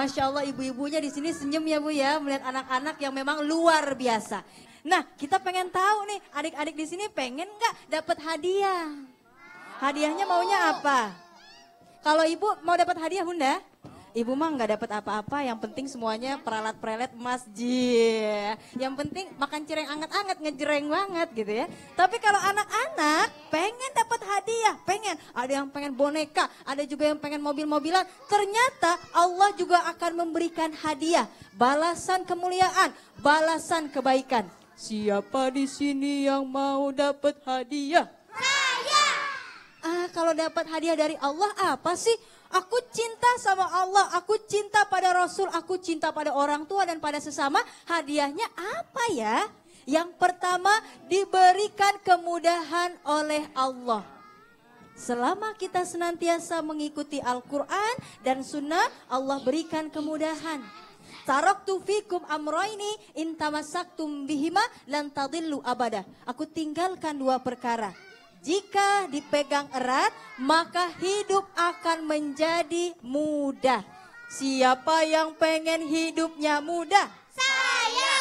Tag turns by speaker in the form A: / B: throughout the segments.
A: Masya Allah ibu-ibunya di sini senyum ya Bu ya melihat anak-anak yang memang luar biasa. Nah kita pengen tahu nih adik-adik di sini pengen nggak dapat hadiah? Hadiahnya maunya apa? Kalau ibu mau dapat hadiah Bunda? Ibu mah nggak dapat apa-apa, yang penting semuanya peralat-peralat masjid. Yang penting makan cireng anget-anget, ngejreng banget gitu ya. Tapi kalau anak-anak pengen dapat hadiah, pengen. Ada yang pengen boneka, ada juga yang pengen mobil-mobilan. Ternyata Allah juga akan memberikan hadiah, balasan kemuliaan, balasan kebaikan. Siapa di sini yang mau dapat hadiah? Saya. Ah, kalau dapat hadiah dari Allah apa sih? Aku cinta sama Allah, aku cinta pada Rasul, aku cinta pada orang tua dan pada sesama. Hadiahnya apa ya? Yang pertama diberikan kemudahan oleh Allah. Selama kita senantiasa mengikuti Al-Quran dan Sunnah, Allah berikan kemudahan. Taraktu fikum amroini intamasaktum bihima lan tadillu abada. Aku tinggalkan dua perkara jika dipegang erat, maka hidup akan menjadi mudah. Siapa yang pengen hidupnya mudah?
B: Saya.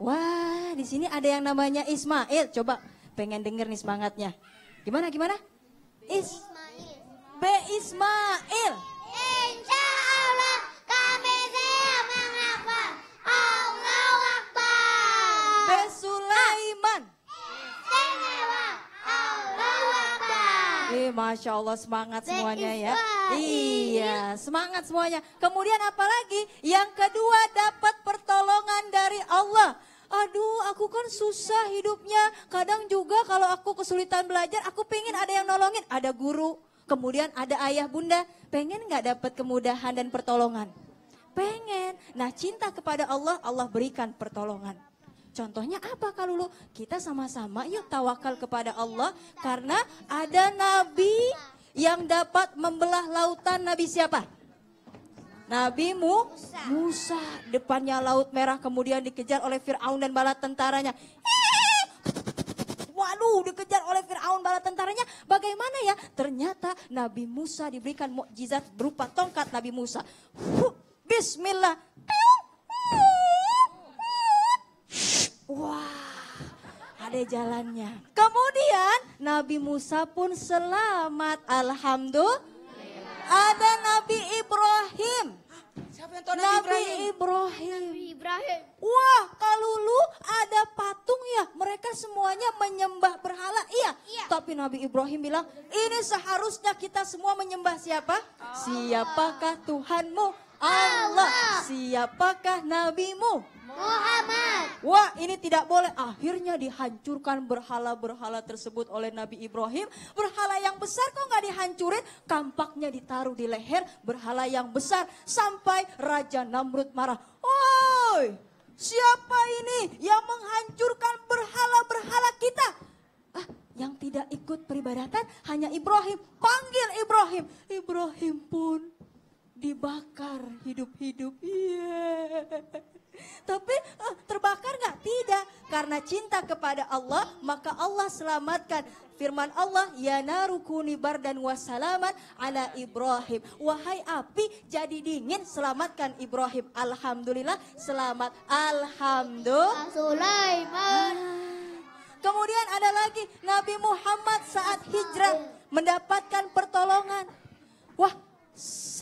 A: Wah, di sini ada yang namanya Ismail. Coba pengen denger nih semangatnya. Gimana gimana? Is
B: Ismail.
A: B Ismail. Masya Allah semangat semuanya ya. Iya, semangat semuanya. Kemudian apa lagi? Yang kedua dapat pertolongan dari Allah. Aduh, aku kan susah hidupnya. Kadang juga kalau aku kesulitan belajar, aku pengen ada yang nolongin. Ada guru, kemudian ada ayah bunda. Pengen nggak dapat kemudahan dan pertolongan? Pengen. Nah, cinta kepada Allah, Allah berikan pertolongan. Contohnya apa kalau lu? Kita sama-sama yuk tawakal kepada Allah karena ada nabi yang dapat membelah lautan nabi siapa? Nabi Mu
B: Musa.
A: Musa. Depannya laut merah kemudian dikejar oleh Fir'aun dan bala tentaranya. Waduh, dikejar oleh Fir'aun bala tentaranya. Bagaimana ya? Ternyata Nabi Musa diberikan mukjizat berupa tongkat Nabi Musa. Huh, Bismillah. Wah, ada jalannya. Kemudian Nabi Musa pun selamat. Alhamdulillah. Ada Nabi Ibrahim.
C: Siapa yang tahu Nabi
A: Nabi
C: Ibrahim?
A: Ibrahim.
B: Ibrahim.
A: Wah, kalau lu ada patung ya, mereka semuanya menyembah berhala. Iya.
B: Iya.
A: Tapi Nabi Ibrahim bilang, ini seharusnya kita semua menyembah siapa? Siapakah Tuhanmu? Allah. Siapakah nabimu?
B: Muhammad.
A: Wah ini tidak boleh. Akhirnya dihancurkan berhala-berhala tersebut oleh Nabi Ibrahim. Berhala yang besar kok nggak dihancurin? Kampaknya ditaruh di leher berhala yang besar. Sampai Raja Namrud marah. Woi siapa ini yang menghancurkan berhala-berhala kita? Ah, yang tidak ikut peribadatan hanya Ibrahim. Panggil Ibrahim. Ibrahim dibakar hidup-hidup. Iya. Tapi eh, terbakar nggak? Tidak. Karena cinta kepada Allah, maka Allah selamatkan. Firman Allah, Ya narukuni bardan wasalaman ala Ibrahim. Wahai api, jadi dingin, selamatkan Ibrahim. Alhamdulillah, selamat. Alhamdulillah.
B: Sulaiman.
A: Kemudian ada lagi Nabi Muhammad saat hijrah mendapatkan pertolongan.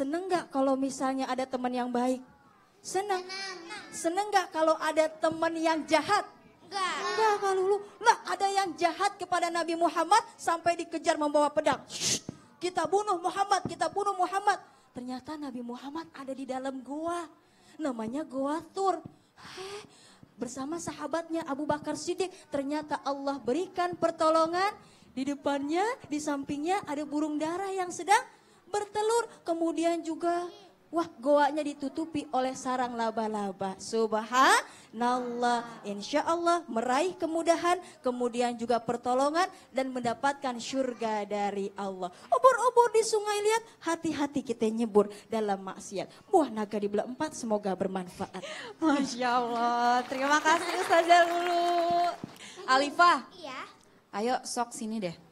A: Seneng gak kalau misalnya ada teman yang baik? Seneng. Seneng gak kalau ada teman yang jahat?
B: Enggak.
A: Enggak kalau lu. Lah ada yang jahat kepada Nabi Muhammad sampai dikejar membawa pedang. Shh, kita bunuh Muhammad, kita bunuh Muhammad. Ternyata Nabi Muhammad ada di dalam gua. Namanya Gua Tur. Heh, bersama sahabatnya Abu Bakar Siddiq. Ternyata Allah berikan pertolongan. Di depannya, di sampingnya ada burung dara yang sedang bertelur. Kemudian juga Wah, goanya ditutupi oleh sarang laba-laba. Subhanallah. Insya Allah meraih kemudahan, kemudian juga pertolongan dan mendapatkan surga dari Allah. Ubur-ubur di sungai lihat, hati-hati kita nyebur dalam maksiat. Buah naga di belah empat, semoga bermanfaat.
C: Masya Allah. Terima kasih Ustazah Lulu. Alifah,
B: Iya.
C: ayo sok sini deh.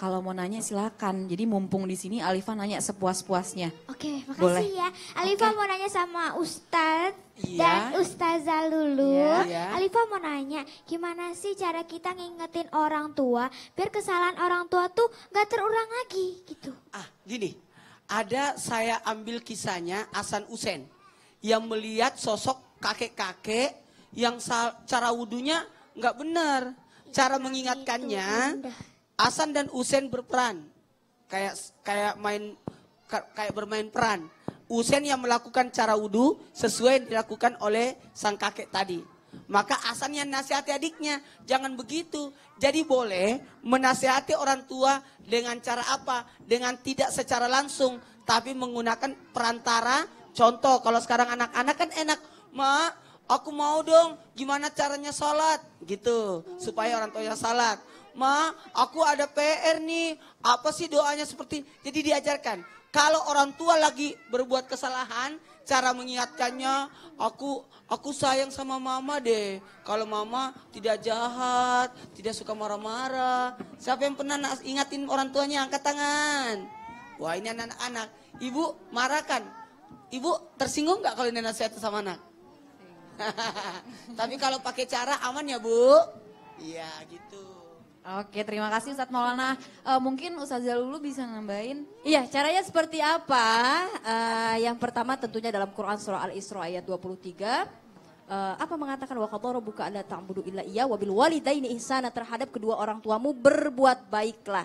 C: Kalau mau nanya silakan. Jadi mumpung di sini Alifa nanya sepuas-puasnya.
B: Oke, makasih
C: Boleh.
B: ya. Alifa mau nanya sama Ustadz
D: Iya.
B: dan Ustazah Lulu.
D: Iya.
B: Alifa mau nanya, gimana sih cara kita ngingetin orang tua biar kesalahan orang tua tuh gak terulang lagi gitu.
D: Ah, gini. Ada saya ambil kisahnya Hasan Usen yang melihat sosok kakek-kakek yang cara wudhunya nggak benar. Cara mengingatkannya, Hasan dan Usen berperan. Kayak kayak main ka- kayak bermain peran. Usen yang melakukan cara wudhu sesuai yang dilakukan oleh sang kakek tadi. Maka Hasan yang nasihati adiknya, jangan begitu. Jadi boleh menasihati orang tua dengan cara apa? Dengan tidak secara langsung, tapi menggunakan perantara. Contoh, kalau sekarang anak-anak kan enak, Ma, aku mau dong, gimana caranya sholat? Gitu, supaya orang tuanya sholat. Ma, aku ada PR nih, apa sih doanya seperti, jadi diajarkan. Kalau orang tua lagi berbuat kesalahan, cara mengingatkannya, aku aku sayang sama mama deh. Kalau mama tidak jahat, tidak suka marah-marah. Siapa yang pernah ingatin orang tuanya angkat tangan? Wah ini anak-anak. Ibu marah kan? Ibu tersinggung nggak kalau ini nasihat sama anak? Tapi kalau pakai cara aman ya bu? Iya gitu.
C: Oke, terima kasih Ustadz Maulana. Eh, mungkin Ustazah Lulu bisa nambahin.
A: Iya, caranya seperti apa? Eh, yang pertama tentunya dalam Quran surah Al-Isra ayat 23. eh, apa mengatakan wa qadara rabbuka alla ta'budu illa iya wa bil walidaini ihsana terhadap kedua orang tuamu berbuat baiklah.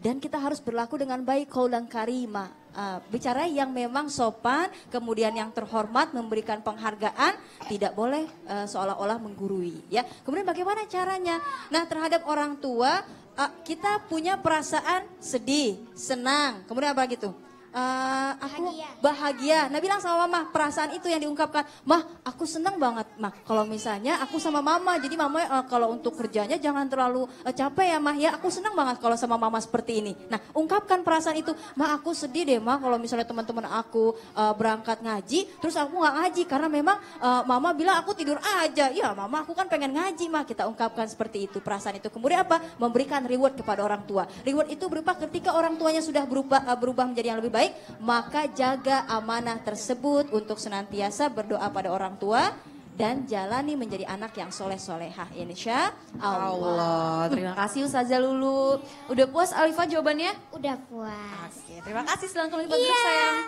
A: Dan kita harus berlaku dengan baik kaulan karima. Eh, bicara yang memang sopan, kemudian yang terhormat, memberikan penghargaan, tidak boleh eh, seolah-olah menggurui. Ya, kemudian bagaimana caranya? Nah, terhadap orang tua eh, kita punya perasaan sedih, senang, kemudian apa gitu? Eh, aku
B: Bahagia.
A: bahagia. Nah bilang sama mama, perasaan itu yang diungkapkan. Mah, aku senang banget. Mah, kalau misalnya aku sama mama, jadi mama eh, kalau untuk kerjanya jangan terlalu eh, capek ya mah ya. Aku senang banget kalau sama mama seperti ini. Nah, ungkapkan perasaan itu. Mah, aku sedih deh mah kalau misalnya teman-teman aku eh, berangkat ngaji, terus aku nggak ngaji karena memang eh, mama bilang aku tidur aja. Ya, mama aku kan pengen ngaji mah. Kita ungkapkan seperti itu perasaan itu. Kemudian apa? Memberikan reward kepada orang tua. Reward itu berupa ketika orang tuanya sudah berubah eh, berubah menjadi yang lebih baik, maka jaga amanah tersebut untuk senantiasa berdoa pada orang tua dan jalani menjadi anak yang soleh solehah insya Allah.
C: Allah. Terima kasih Ustazah Lulu. Udah puas Alifa jawabannya?
B: Udah puas.
C: Oke, terima kasih sedang kembali Guru sayang.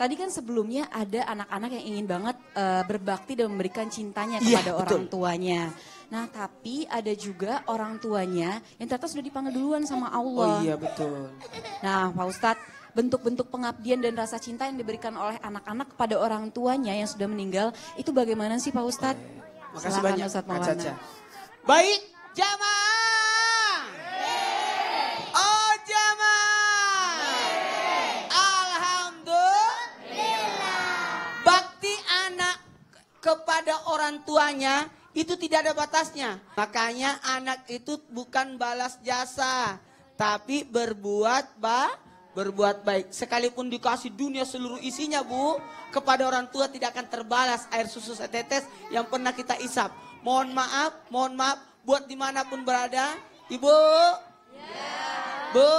C: Tadi kan sebelumnya ada anak-anak yang ingin banget eh, berbakti dan memberikan cintanya
D: Iya,
C: kepada
D: betul.
C: orang tuanya. Nah, tapi ada juga orang tuanya yang ternyata sudah dipanggil duluan sama Allah.
D: Oh iya betul.
C: Nah, Pak Ustadz, bentuk-bentuk pengabdian dan rasa cinta yang diberikan oleh anak-anak kepada orang tuanya yang sudah meninggal, itu bagaimana sih Pak Ustadz?
D: Makasih banyak
C: Ustadz Maulana.
D: Caca. Baik, jamaah. Oh jamaah. Alhamdulillah. Bakti anak kepada orang tuanya itu tidak ada batasnya. Makanya anak itu bukan balas jasa, tapi berbuat ba berbuat baik. Sekalipun dikasih dunia seluruh isinya, Bu, kepada orang tua tidak akan terbalas air susu setetes yang pernah kita isap. Mohon maaf, mohon maaf buat di mana pun berada, Ibu. Bu.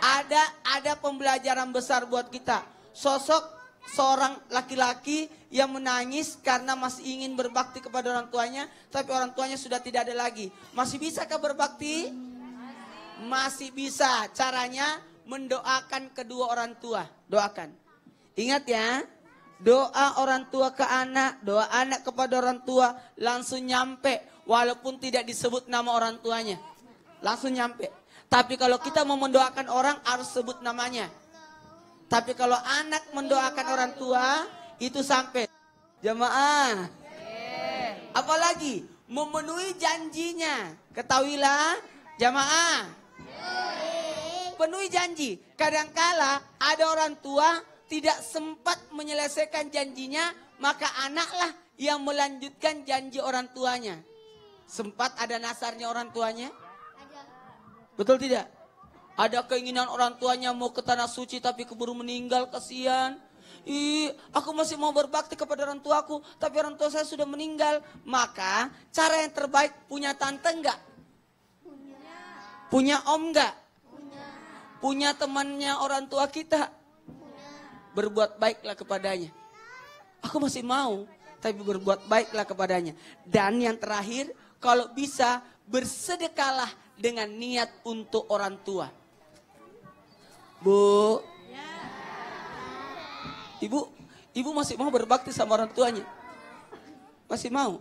D: Ada ada pembelajaran besar buat kita. Sosok seorang laki-laki yang menangis karena masih ingin berbakti kepada orang tuanya, tapi orang tuanya sudah tidak ada lagi. Masih bisakah berbakti? Masih bisa. Caranya mendoakan kedua orang tua. Doakan. Ingat ya, doa orang tua ke anak, doa anak kepada orang tua langsung nyampe walaupun tidak disebut nama orang tuanya. Langsung nyampe. Tapi kalau kita mau mendoakan orang harus sebut namanya. Tapi kalau anak mendoakan orang tua itu sampai jamaah. Apalagi memenuhi janjinya. Ketahuilah jamaah. Penuhi janji. Kadangkala ada orang tua tidak sempat menyelesaikan janjinya, maka anaklah yang melanjutkan janji orang tuanya. Sempat ada nasarnya orang tuanya? Betul tidak? Ada keinginan orang tuanya mau ke tanah suci tapi keburu meninggal, kasihan. Ih, aku masih mau berbakti kepada orang tuaku, tapi orang tua saya sudah meninggal. Maka cara yang terbaik punya tante enggak? Punya om nggak? Punya temannya orang tua kita? Berbuat baiklah kepadanya. Aku masih mau, tapi berbuat baiklah kepadanya. Dan yang terakhir, kalau bisa bersedekahlah dengan niat untuk orang tua. Bu, ibu, ibu masih mau berbakti sama orang tuanya? Masih mau?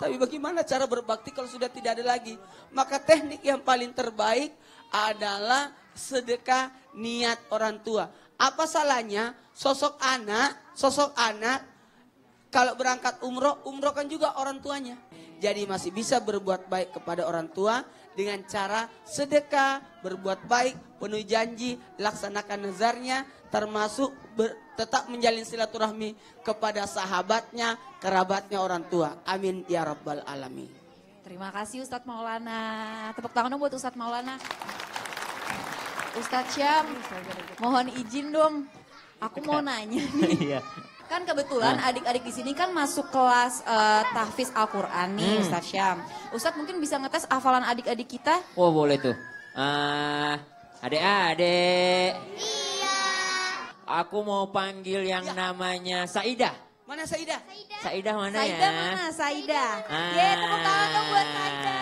D: Tapi bagaimana cara berbakti kalau sudah tidak ada lagi? Maka teknik yang paling terbaik adalah sedekah niat orang tua. Apa salahnya sosok anak, sosok anak kalau berangkat umroh, umroh kan juga orang tuanya. Jadi masih bisa berbuat baik kepada orang tua dengan cara sedekah, berbuat baik, penuh janji, laksanakan nazarnya, termasuk ber, tetap menjalin silaturahmi kepada sahabatnya, kerabatnya orang tua. Amin ya rabbal alamin.
C: Terima kasih Ustadz Maulana. Tepuk tangan dong buat Ustadz Maulana. Ustadz Syam, mohon izin dong. Aku mau nanya nih. Kan kebetulan adik-adik di sini kan masuk kelas eh, tahfiz Al-Quran nih
E: Hmm.
C: Ustadz Syam. Ustadz mungkin bisa ngetes hafalan adik-adik kita.
E: Oh boleh tuh. Ah, adek-adek. Iya. Aku mau panggil yang namanya Saidah.
D: Mana Saidah?
E: Saidah mana
C: Saida
E: ya?
C: mana? Saida.
E: Ah.
C: Ye, tepuk tangan dong buat Saida.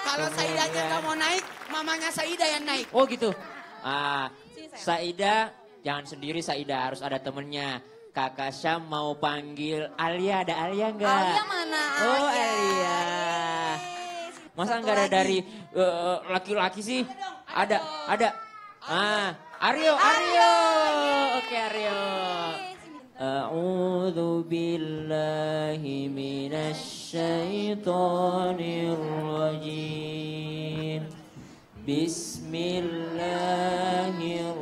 D: Kalau Saidahnya nggak mau naik, mamanya Saidah yang naik.
E: Oh gitu. Ah, Saidah jangan sendiri Saidah harus ada temennya. Kakak Syam mau panggil Alia, ada Alia enggak?
C: Alia mana?
E: Oh
C: Alia.
E: Alia. Masa
C: Satu
E: enggak ada
C: lagi.
E: dari eh, laki-laki sih? Ada, ada. Ah, Aryo, Aryo. Oke Aryo. A'udzu billahi rajim. Bismillahirrahmanirrahim.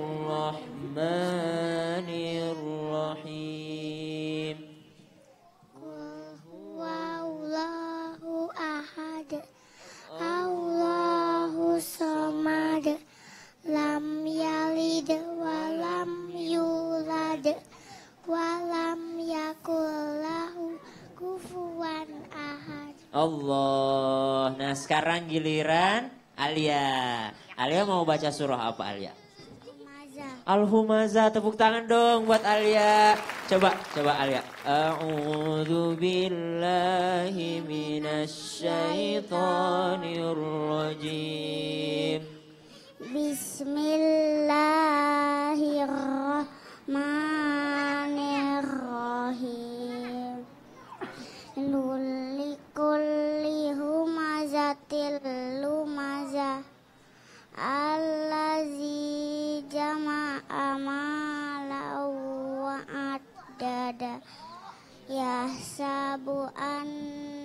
E: Sekarang giliran Alia. Alia mau baca surah apa Alia?
B: Mazah
E: Al-Humazah tepuk tangan dong buat Alia. Coba, coba Alia. A'udzu billahi minasy syaithanir rajim.
B: Bismillahirrahmanirrahim Luli kulli lumazah Allazi jama'a malau wa addada Yahsabu anna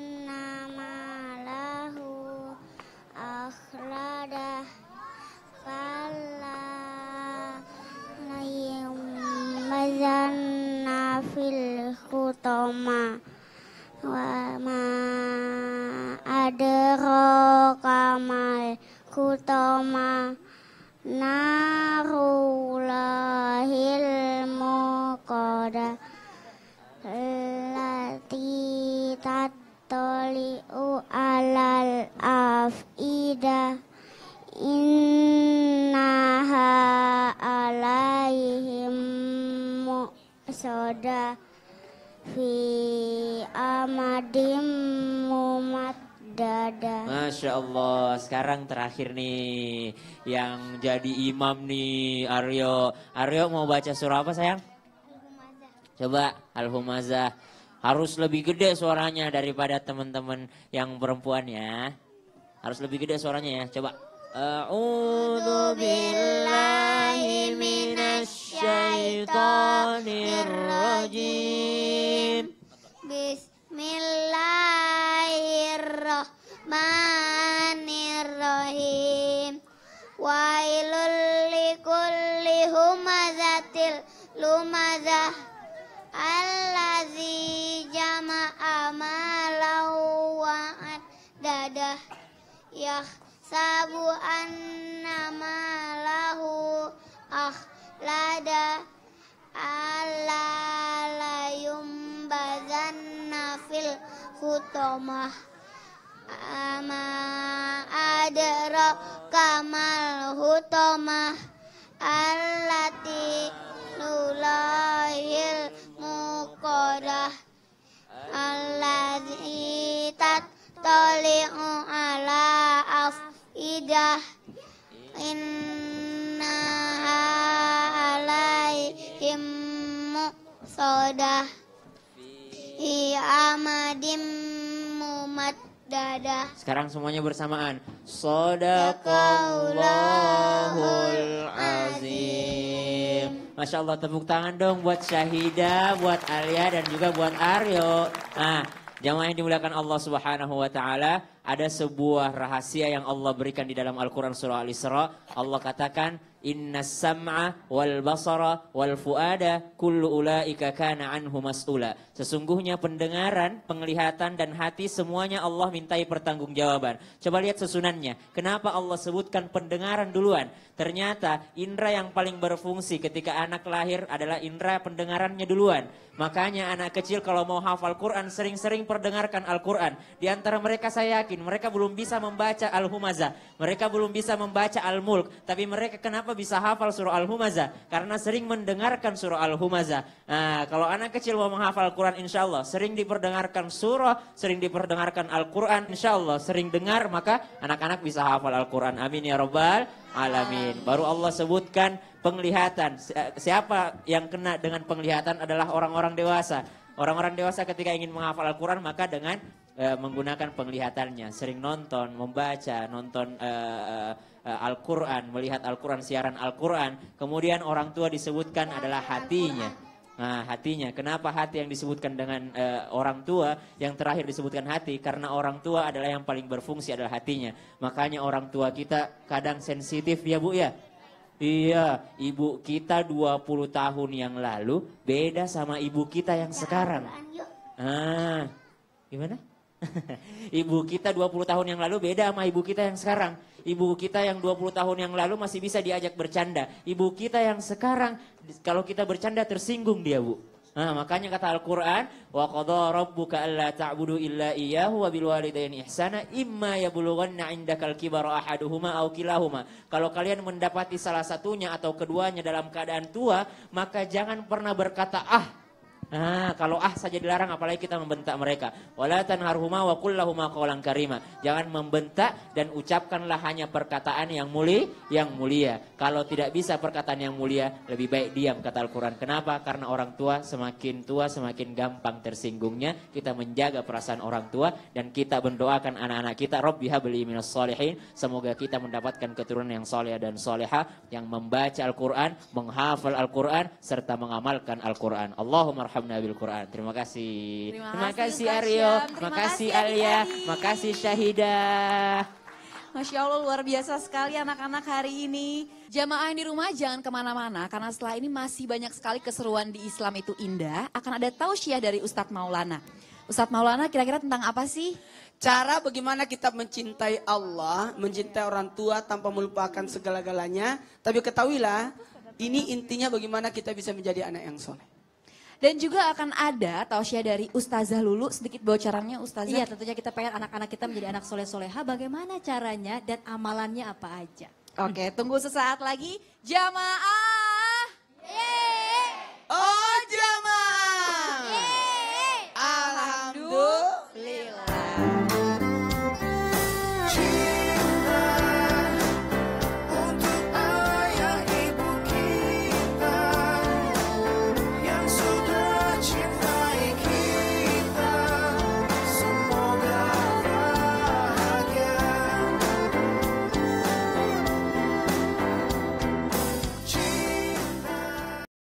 B: mu'soda Fi amadim mumaddada
E: Masya Allah, sekarang terakhir nih yang jadi imam nih Aryo. Aryo mau baca surah apa sayang? Coba Al-Humazah. Harus lebih gede suaranya daripada teman-teman yang perempuan ya. Harus lebih gede suaranya ya. Coba. A'udzu billahi rajim.
B: Bismillahirrahmanirrahim. Wailul likulli humazatil lumazah. Allazi jama'a malau wa'ad dadah Yahsabu anna malahu akhlada Alla layumbazanna fil hutomah Ama adra hutamah allati
E: Sekarang semuanya bersamaan. Sadaqallahul azim. Masya Allah tepuk tangan dong buat Syahida, buat Alia dan juga buat Aryo. Nah, jamaah yang dimuliakan Allah Subhanahu wa taala, ada sebuah rahasia yang Allah berikan di dalam Al-Qur'an surah Al-Isra. Allah katakan, "Inna sam'a wal basara wal fuada kullu ulaika kana anhu mas'ula." Sesungguhnya pendengaran, penglihatan dan hati semuanya Allah mintai pertanggungjawaban. Coba lihat susunannya. Kenapa Allah sebutkan pendengaran duluan? Ternyata indera yang paling berfungsi ketika anak lahir adalah indera pendengarannya duluan. Makanya anak kecil kalau mau hafal Quran sering-sering perdengarkan Al-Quran. Di antara mereka saya yakin mereka belum bisa membaca Al-Humazah. Mereka belum bisa membaca Al-Mulk. Tapi mereka kenapa bisa hafal surah Al-Humazah? Karena sering mendengarkan surah Al-Humazah. Nah, kalau anak kecil mau menghafal Al-Quran insya Allah sering diperdengarkan surah, sering diperdengarkan Al-Quran insya Allah sering dengar maka anak-anak bisa hafal Al-Quran. Amin ya Rabbal Alamin. Baru Allah sebutkan penglihatan. Si- Siapa yang kena dengan penglihatan adalah orang-orang dewasa. Orang-orang dewasa ketika ingin menghafal Al-Quran maka dengan eh, menggunakan penglihatannya. Sering nonton, membaca, nonton eh, eh, Al-Quran, melihat Al-Quran, siaran Al-Quran. Kemudian orang tua disebutkan adalah hatinya. Nah, hatinya. Kenapa hati yang disebutkan dengan eh, orang tua, yang terakhir disebutkan hati? Karena orang tua adalah yang paling berfungsi adalah hatinya. Makanya orang tua kita kadang sensitif ya Bu ya. Iya, ibu kita 20 tahun yang lalu beda sama ibu kita yang sekarang. Ah, gimana? ibu kita 20 tahun yang lalu beda sama ibu kita yang sekarang. Ibu kita yang 20 tahun yang lalu masih bisa diajak bercanda. Ibu kita yang sekarang kalau kita bercanda tersinggung dia, Bu. Nah, makanya kata Al-Qur'an, wa qadha rabbuka alla ta'budu illa iyyahu wa bil walidayni ihsana imma yablughanna 'indakal kibara ahaduhuma aw kilahuma. Kalau kalian mendapati salah satunya atau keduanya dalam keadaan tua, maka jangan pernah berkata ah Nah, kalau ah saja dilarang apalagi kita membentak mereka. Wala tanharhuma wa qul lahuma qawlan karima. Jangan membentak dan ucapkanlah hanya perkataan yang mulia, yang mulia. Kalau tidak bisa perkataan yang mulia, lebih baik diam kata Al-Qur'an. Kenapa? Karena orang tua semakin tua semakin gampang tersinggungnya. Kita menjaga perasaan orang tua dan kita mendoakan anak-anak kita, Rabbi habli minas solihin. Semoga kita mendapatkan keturunan yang soleh dan soleha yang membaca Al-Qur'an, menghafal Al-Qur'an serta mengamalkan Al-Qur'an. Allahumma arhamna bil Qur'an. Terima kasih.
C: Terima kasih,
E: Aryo. Terima kasih Alia. Terima kasih Syahidah.
C: Masya Allah luar biasa sekali anak-anak hari ini. Jamaah yang di rumah jangan ke mana-mana karena setelah ini masih banyak sekali keseruan di Islam itu indah. Akan ada tausiah dari Ustadz Maulana. Ustadz Maulana kira-kira tentang apa sih?
D: Cara bagaimana kita mencintai Allah, mencintai orang tua tanpa melupakan segala-galanya. Tapi ketahuilah, ini intinya bagaimana kita bisa menjadi anak yang soleh.
C: Dan juga akan ada tausiah dari Ustazah Lulu. Sedikit bocorannya Ustazah.
A: Iya tentunya kita pengen anak-anak kita menjadi anak soleh-soleha. Bagaimana caranya dan amalannya apa aja?
C: Oke, tunggu sesaat lagi. Jamaah